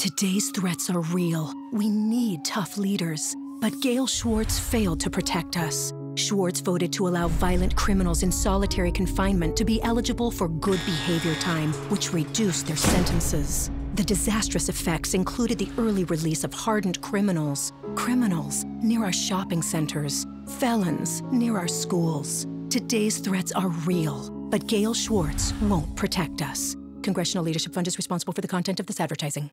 Today's threats are real. We need tough leaders. But Gail Schwartz failed to protect us. Schwartz voted to allow violent criminals in solitary confinement to be eligible for good behavior time, which reduced their sentences. The disastrous effects included the early release of hardened criminals, criminals near our shopping centers, felons near our schools. Today's threats are real, but Gail Schwartz won't protect us. Congressional Leadership Fund is responsible for the content of this advertising.